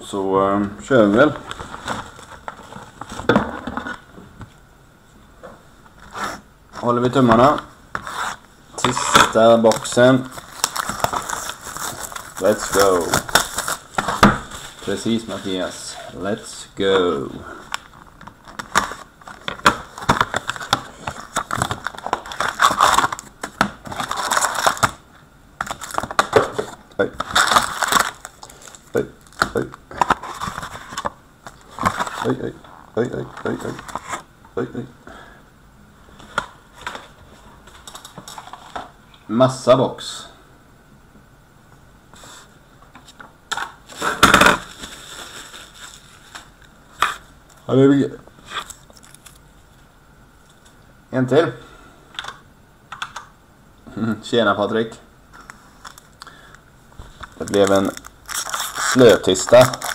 Så eh, kör vi väl. Håller vi tummarna. Sista boxen. Let's go. Precis Mattias. Let's go. Oj. Oj, oj. Oj, oj, oj, oj, oj, oj. Oj. Massa box. En till. Tjena Patrik. Det blev en slötista.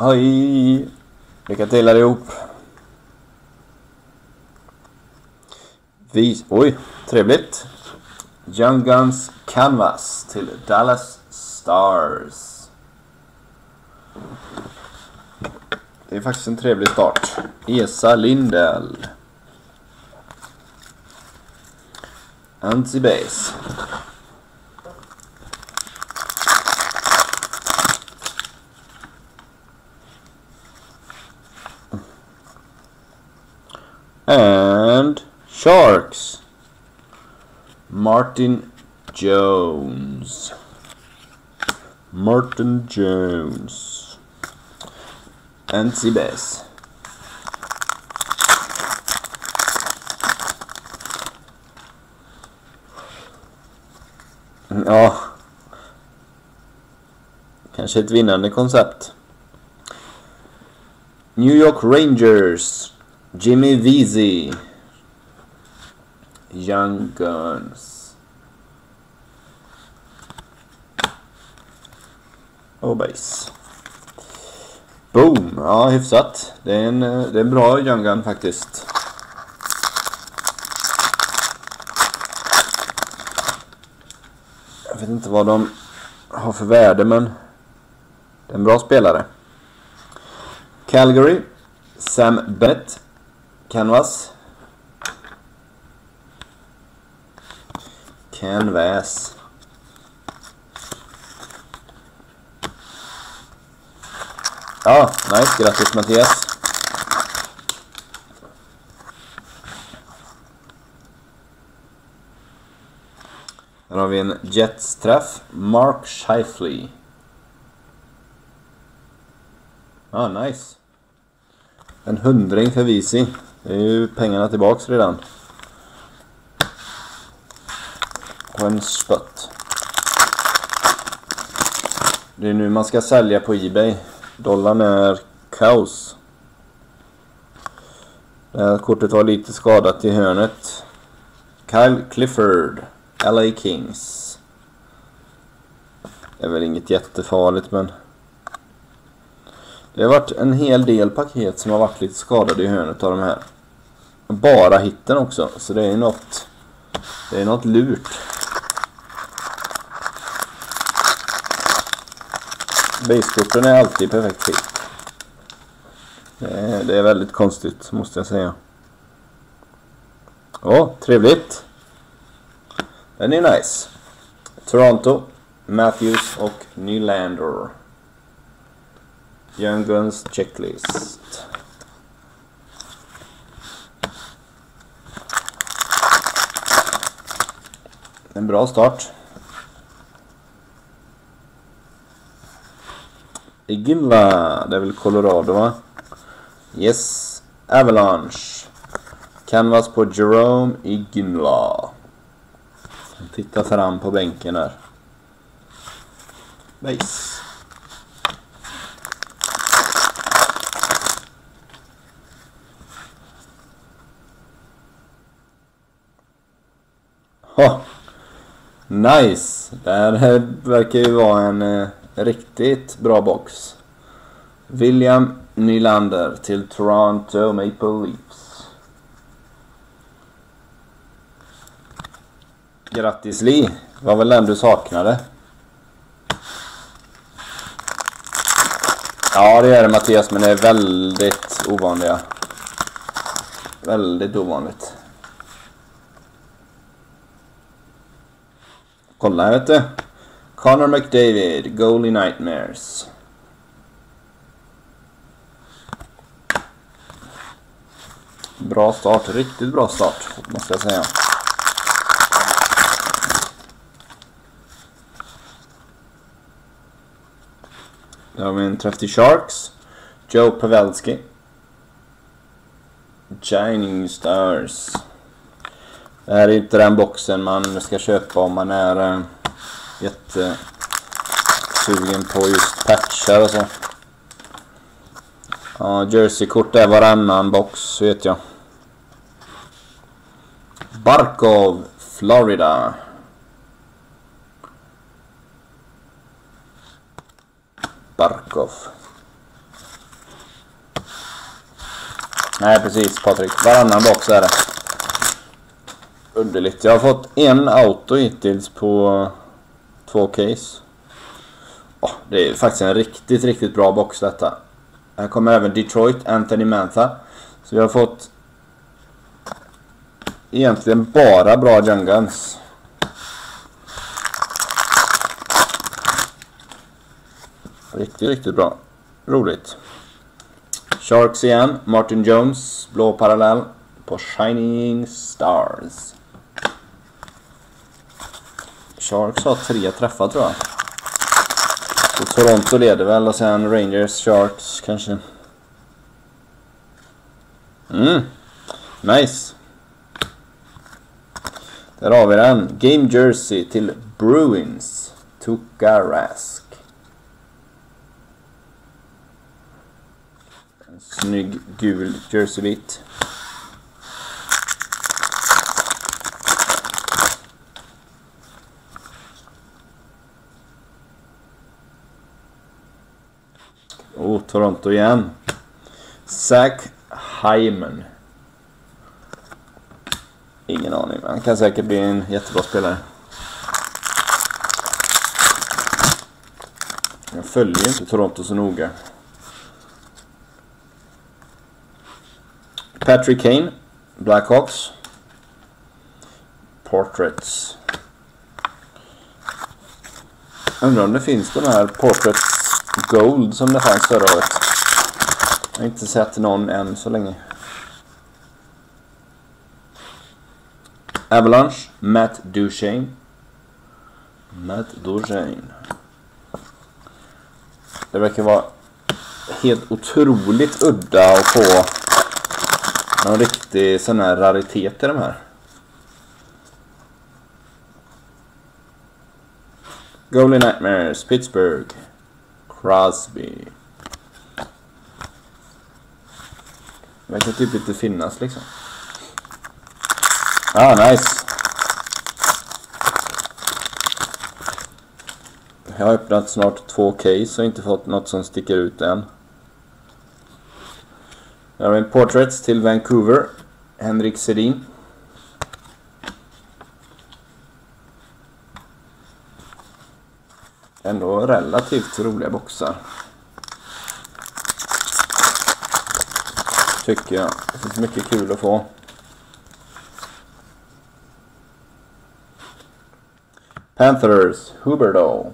Hej! Lycka till allihop. Vi, oj, trevligt. Young Guns Canvas till Dallas Stars. Det är faktiskt en trevlig start. Esa Lindell. Anti-base. And Sharks. Martin Jones. Martin Jones. And Sibes. Ja. Kanske ett vinnande koncept. New York Rangers. Jimmy Veazey. Young Guns. Och base. Boom! Ja, hyfsat. Det är en, eh, det är en bra Young Gun faktiskt. Jag vet inte vad de har för värde men det är en bra spelare. Calgary. Sam Bennett. Canvas. Canvas. Ja, nice. Grattis Mattias. Här har vi en Jets-träff. Mark Scheifele. Ja, ah, nice. En hundring för Visi. Det är ju pengarna tillbaks redan. På en spött. Det är nu man ska sälja på Ebay. Dollarn är kaos. Det här kortet var lite skadat i hörnet. Kyle Clifford. LA Kings. Det är väl inget jättefarligt men... Det har varit en hel del paket som har varit lite skadade i hörnet av de här. Bara hitten också, så det är något... Det är något lurt. Basekorten är alltid perfekt skick. Det är, det är väldigt konstigt måste jag säga. Åh, trevligt. Den är nice. Toronto, Matthews och Nylander. Young Guns checklist. En bra start. Iginla, det är väl Colorado va? Yes, Avalanche. Canvas på Jerome Iginla. Titta fram på bänken där. Base. Oh, Nice! Det här verkar ju vara en eh, riktigt bra box. William Nylander till Toronto Maple Leafs. Grattis Lee! Li! var väl den du saknade? Ja, det är det Mattias, men det är väldigt ovanliga. Väldigt ovanligt. Kolla här vet du. Connor McDavid, Goalie Nightmares. Bra start, riktigt bra start måste jag säga. Då har vi en träff till Sharks. Joe Pavelski. Shining Stars. Det här är inte den boxen man ska köpa om man är äh, jättesugen på just patchar och så. Ja, jerseykort är varannan box vet jag. Barkov, Florida. Barkov. Nej precis Patrik, varannan box är det. Underligt. Jag har fått en auto hittills på två case. Oh, det är faktiskt en riktigt, riktigt bra box detta. Här kommer även Detroit, Anthony Mantha. Så vi har fått egentligen bara bra Young Riktigt, riktigt bra. Roligt. Sharks igen. Martin Jones, blå parallell på Shining Stars. Sharks har tre träffar tror jag. Så Toronto leder väl och sen Rangers, Sharks kanske. Mm. Nice. Där har vi den. Game Jersey till Bruins. Tukarask. En snygg gul jersey-bit. Toronto igen. Zach Hyman. Ingen aning. men Han kan säkert bli en jättebra spelare. Jag följer inte Toronto så noga. Patrick Kane, Blackhawks. Portraits. Undrar om det finns de här Portraits Gold som det fanns förra året. Jag har inte sett någon än så länge. Avalanche, Matt Duchene. Matt Duchene. Det verkar vara helt otroligt udda att få någon riktig sån här raritet i de här. Goalie Nightmares, Pittsburgh. Crosby. Verkar typ inte finnas liksom. Ah, nice. Jag har öppnat snart två case och inte fått något som sticker ut än. Här har en portraits till Vancouver. Henrik Sedin. Ändå relativt roliga boxar. Tycker jag. Det finns mycket kul att få. Panthers, Huberdo.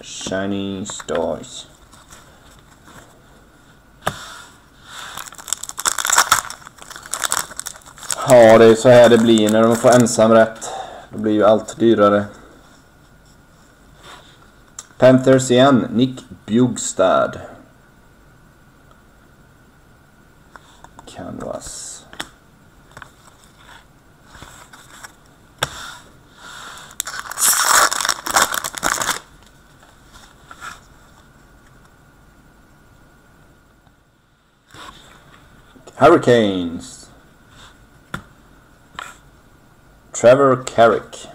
Shining Stars. Ja, det är så här det blir när de får ensamrätt. Då blir ju allt dyrare. Panthers igen, Nick Bjugstad. Canvas. Hurricanes. Trevor Carrick.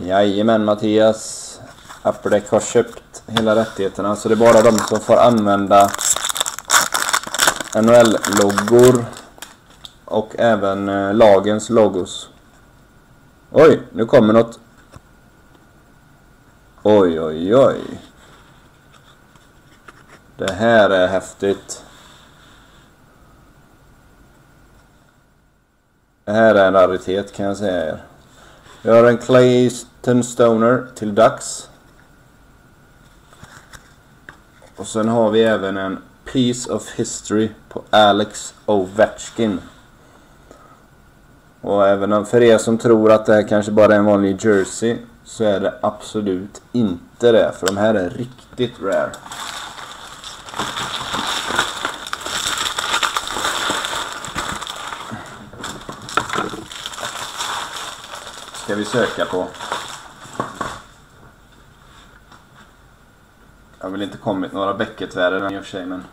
Jajamän Mattias. Upperdeck har köpt hela rättigheterna så det är bara de som får använda NHL-loggor och även eh, lagens logos. Oj, nu kommer något. Oj, oj, oj. Det här är häftigt. Det här är en raritet kan jag säga er. Vi har en Clayton Stoner till Ducks. Och sen har vi även en Piece of History på Alex Ovechkin. Och även för er som tror att det här kanske bara är en vanlig jersey så är det absolut inte det. För de här är riktigt rare. Ska vi söka på. Jag har väl inte kommit några bäcketvärden i och för sig men.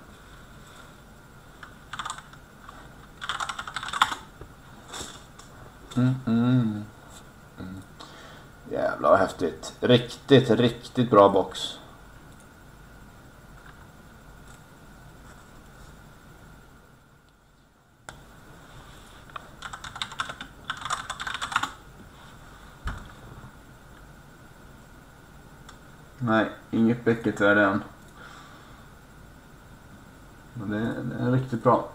Mm, mm. Mm. Jävlar vad häftigt. Riktigt, riktigt bra box. Nej, inget Beckett-värde än. Men det, det är riktigt bra.